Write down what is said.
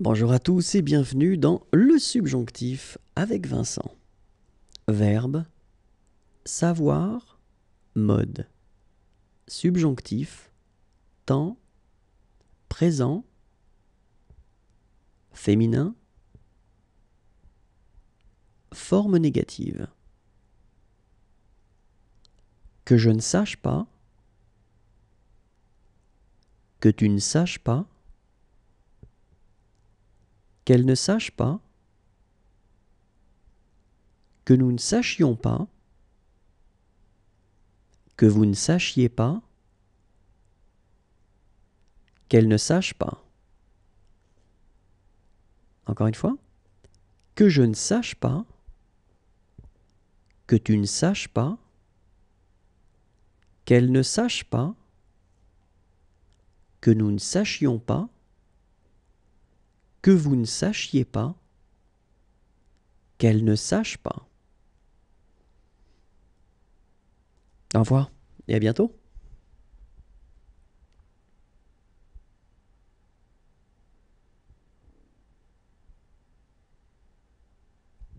Bonjour à tous et bienvenue dans le subjonctif avec Vincent. Verbe, savoir, mode. Subjonctif, temps, présent, féminin, forme négative. Que je ne sache pas, que tu ne saches pas, qu'elle ne sache pas, que nous ne sachions pas, que vous ne sachiez pas, qu'elle ne sache pas. Encore une fois, que je ne sache pas, que tu ne saches pas, qu'elle ne sache pas, que nous ne sachions pas, que vous ne sachiez pas, qu'elle ne sache pas. Au revoir et à bientôt.